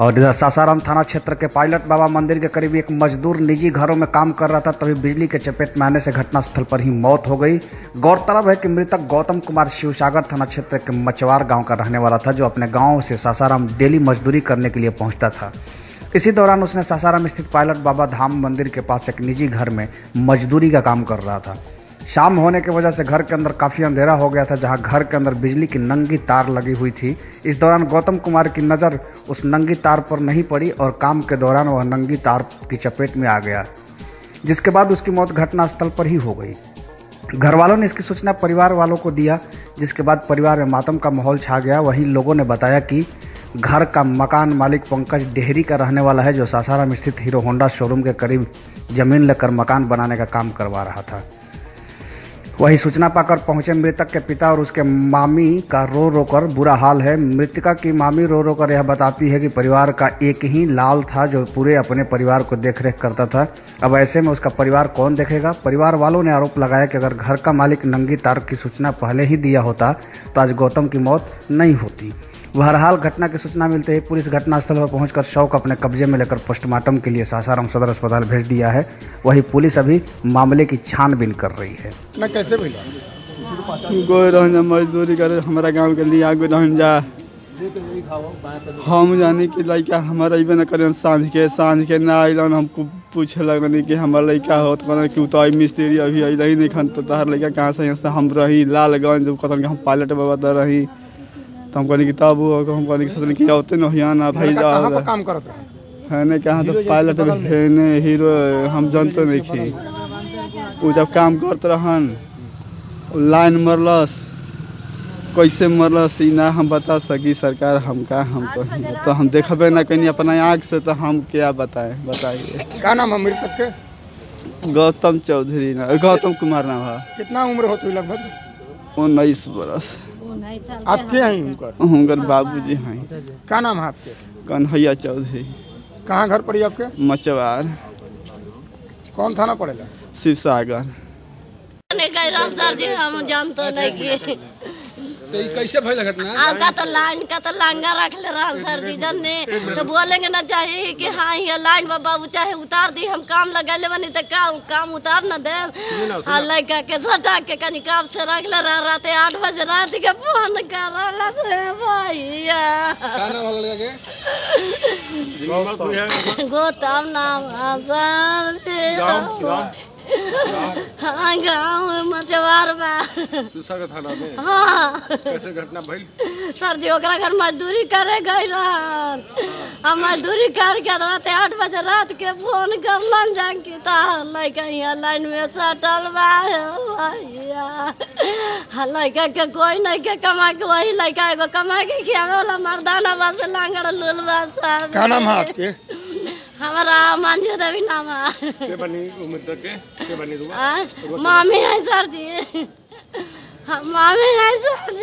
और इधर सासाराम थाना क्षेत्र के पायलट बाबा मंदिर के करीब एक मजदूर निजी घरों में काम कर रहा था, तभी बिजली के चपेट में आने से घटनास्थल पर ही मौत हो गई। गौरतलब है कि मृतक गौतम कुमार शिवसागर थाना क्षेत्र के मचवार गाँव का रहने वाला था, जो अपने गाँव से सासाराम डेली मजदूरी करने के लिए पहुँचता था। इसी दौरान उसने सासाराम स्थित पायलट बाबा धाम मंदिर के पास एक निजी घर में मजदूरी का काम कर रहा था। शाम होने की वजह से घर के अंदर काफ़ी अंधेरा हो गया था, जहाँ घर के अंदर बिजली की नंगी तार लगी हुई थी। इस दौरान गौतम कुमार की नज़र उस नंगी तार पर नहीं पड़ी और काम के दौरान वह नंगी तार की चपेट में आ गया, जिसके बाद उसकी मौत घटनास्थल पर ही हो गई। घर वालों ने इसकी सूचना परिवार वालों को दिया, जिसके बाद परिवार में मातम का माहौल छा गया। वहीं लोगों ने बताया कि घर का मकान मालिक पंकज डेहरी का रहने वाला है, जो सासाराम स्थित हीरो होंडा शोरूम के करीब ज़मीन लेकर मकान बनाने का काम करवा रहा था। वही सूचना पाकर पहुँचे मृतक के पिता और उसके मामी का रो रो कर बुरा हाल है। मृतका की मामी रो रो कर यह बताती है कि परिवार का एक ही लाल था जो पूरे अपने परिवार को देखरेख करता था। अब ऐसे में उसका परिवार कौन देखेगा? परिवार वालों ने आरोप लगाया कि अगर घर का मालिक नंगी तार की सूचना पहले ही दिया होता तो आज गौतम की मौत नहीं होती। बहरहाल घटना की सूचना मिलते ही पुलिस घटनास्थल पर पहुंचकर शव को अपने कब्जे में लेकर पोस्टमार्टम के लिए सासाराम सदर अस्पताल भेज दिया है। वही पुलिस अभी मामले की छानबीन कर रही है। ना कैसे मजदूरी करे हमारा गाँव के लिए आगे जा। हम जानी कि लड़का हमारा अबे न करे साँझ के साँझ के ना अलन हमको पूछे लगनी कि हमारा लड़का हो तो कहना कि तो आई मिस्त्री अभी अल नहीं खन तो तहर लड़का कहाँ से यहाँ से हम रही लालगंज कहन हम पायलट बाबा तो रही। तो हम कहनी कि तब वो हम कहनी कि औते भाई कहाँ काम करत है? ने कहाँ तो पायलट है ने हीरो हम जानते नहीं थी वो जब काम करते रहन लाइन मरलस कैसे मरलस ई ना हम बता सकी सरकार हम का हम कही तो हम देखबे ना कहीं अपना आँख से तो हम क्या बताएँ बताइए। क्या नाम है मृतक के? गौतम चौधरी ना गौतम कुमार नाम है कितना उम्र होती लगभग? उन्नीस बरस। आपके हैं उनकर उनकर बाबूजी हैं। क्या नाम है आपके? कन्हैया चौधरी। कहाँ घर पड़ी आपके? मचवार कौन थाना पड़ेगा? शिव सागर नहीं जी हम जानते नहीं कि तो ये कैसे भइल घटना आका तो लाइन का तो लांगा रख ले रहा सर जी जन ने। तो बोलेंगे ना चाहिए कि हाँ ये लाइन बाबा वो चाहे उतार दी हम काम लगा ले बनी तो काम काम उतार ना दे आ लड़का के सटा के कनी काम से रख ले रहा रात आठ बजे रात के फ़ोन कर रहा से भैया। का हो के? गौतम नाम है। सर जी हाँ गाँव मचवार बा। सुसागर थाना में हाँ। कैसे घटना भइल? सर जी ओकरा घर मजदूरी करे गई रहन हम मजदूरी करके रात आठ बजे रात के फ़ोन करलन जाके तार लड़का यहाँ लाइन में सटल बा। भैया। हाँ, लड़का के कोई नहीं के कमा के वही लड़का एगो कमा के खियावे वाला मर्दाना बस लांगड़ लुल बा सर। क्या नाम है आपके? हमारा मंजू देवी नाम है। के बनी उम्र तक के? के बनी रुआ? आ, मामी है सर जी। हाँ, मामी है सर।